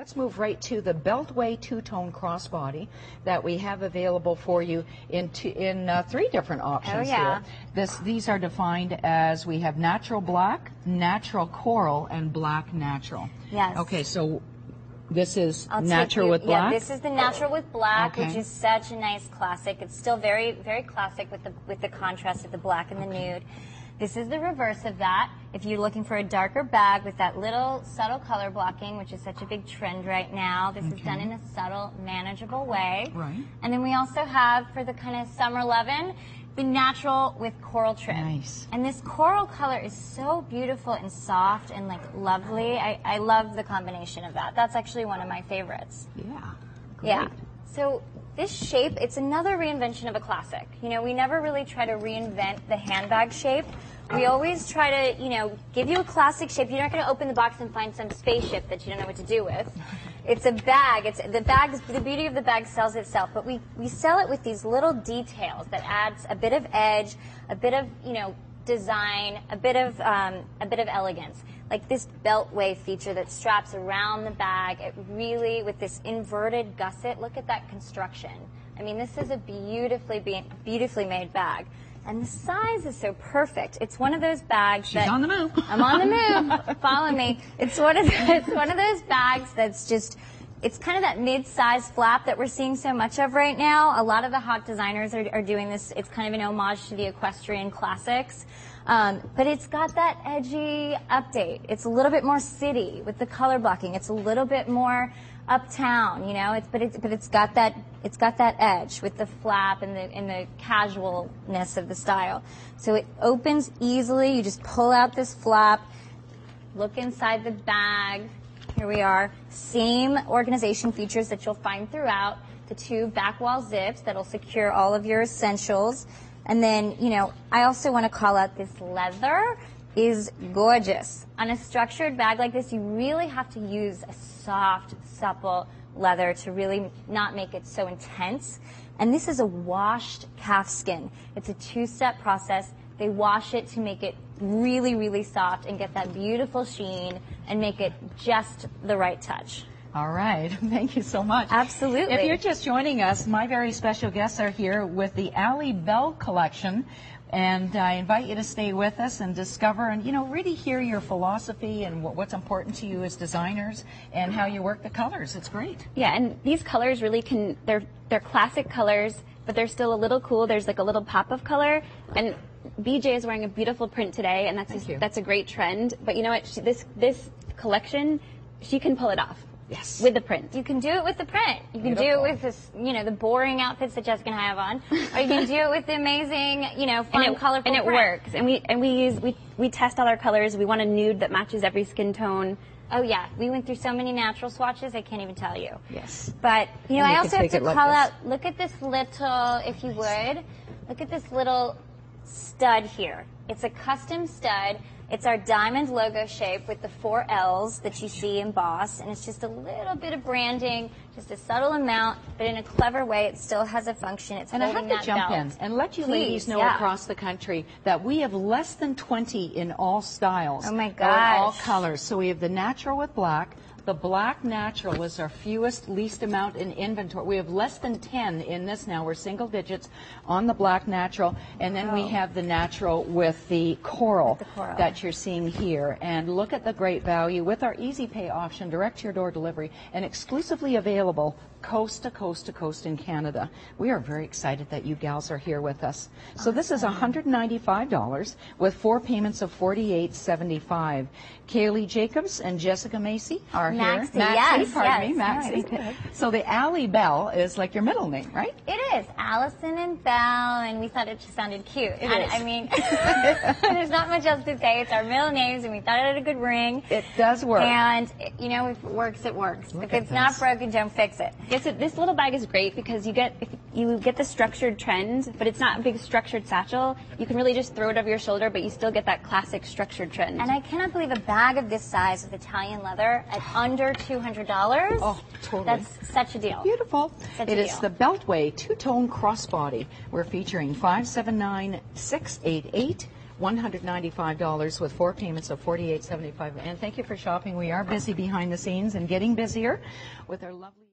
Let's move right to the Beltway two-tone crossbody that we have available for you in two, in uh, three different options oh, yeah. here. This, these are defined as we have natural black, natural coral, and black natural. Yes. Okay, so this is I'll natural you, with black. Yeah, this is the natural with black, Okay. which is such a nice classic. It's still very, very classic with the with the contrast of the black and the nude. This is the reverse of that. If you're looking for a darker bag with that little subtle color blocking, which is such a big trend right now, this is done in a subtle, manageable way. Right. And then we also have for the kind of summer lovin', the natural with coral trim. Nice. And this coral color is so beautiful and soft and like lovely. I, I love the combination of that. That's actually one of my favorites. yeah. Yeah. So this shape, it's another reinvention of a classic. You know, we never really try to reinvent the handbag shape. We always try to, you know, give you a classic shape. You're not going to open the box and find some spaceship that you don't know what to do with. It's a bag. It's the bag. The beauty of the bag sells itself, but we we sell it with these little details that adds a bit of edge, a bit of you know design, a bit of um, a bit of elegance. Like this beltway feature that straps around the bag. It really, with this inverted gusset, look at that construction. I mean, this is a beautifully be- beautifully made bag. And the size is so perfect. It's one of those bags She's that on the move. I'm on the move. Follow me. It's one of it's one of those bags that's just it's kind of that mid-size flap that we're seeing so much of right now. A lot of the hot designers are, are doing this. It's kind of an homage to the equestrian classics. Um, but it's got that edgy update. It's a little bit more city with the color blocking. It's a little bit more uptown, you know. It's but it's but it's got that it's got that edge with the flap and the and the casualness of the style. So it opens easily. You just pull out this flap, look inside the bag. Here we are. Same organization features that you'll find throughout. The two back wall zips that'll secure all of your essentials. And then, you know, I also want to call out this leather is gorgeous. On a structured bag like this, you really have to use a soft, supple leather to really not make it so intense. And this is a washed calf skin. It's a two-step process. They wash it to make it really, really soft and get that beautiful sheen and make it just the right touch. All right. Thank you so much. Absolutely. If you're just joining us, my very special guests are here with the Allibelle collection. And I invite you to stay with us and discover and, you know, really hear your philosophy and what's important to you as designers and how you work the colors. It's great. Yeah, and these colors really can they're they're classic colors, but they're still a little cool. There's like a little pop of color and BJ is wearing a beautiful print today and that's Thank just, you. that's a great trend, but you know what? She, this this collection, she can pull it off. Yes. With the print. You can do it with the print. You can do it with this, you know, the boring outfits that Jessica and I have on, or you can do it with the amazing, you know, fun, and it, colorful and it print. works. And we and we use we we test all our colors. We want a nude that matches every skin tone. Oh yeah, we went through so many natural swatches. I can't even tell you. Yes. But you know, And I can also have to it like call out. Look at this little, if you would, look at this little stud here. It's a custom stud. It's our diamond logo shape with the four L's that you see embossed, and it's just a little bit of branding, just a subtle amount, but in a clever way. It still has a function. It's And I have to jump belt. in and let you Please, ladies know yeah. across the country that we have less than 20 in all styles. Oh my or all colors. So we have the natural with black. The black natural is our fewest, least amount in inventory. We have less than 10 in this now. We're single digits on the black natural. And then we oh. have the natural with the coral, the coral. that you're seeing here. And look at the great value with our easy pay option, direct to your door delivery, and exclusively available coast to coast to coast in Canada. We are very excited that you gals are here with us. So this is $195 with four payments of $48.75. Kaylee Jacobs and Jessica Macy are Maxie, here. yes, pardon me, yes, Maxie. nice. So the Allibelle is like your middle name, right? It is Allison and Bell, and we thought it just sounded cute. It and is. I mean, there's not much else to say. It's our middle names, and we thought it had a good ring. It does work. And you know, if it works, it works. Look if at it's not broken, don't fix it. Yes, it, this little bag is great because you get if you get the structured trend, but it's not a big structured satchel. You can really just throw it over your shoulder, but you still get that classic structured trend. And I cannot believe a bag of this size with Italian leather at under two hundred dollars. Oh, totally. That's such a deal. Beautiful. Such a It is deal. the Beltway two-tone crossbody. We're featuring 579688 $195 with four payments of $48.75. And thank you for shopping. We are busy behind the scenes and getting busier with our lovely.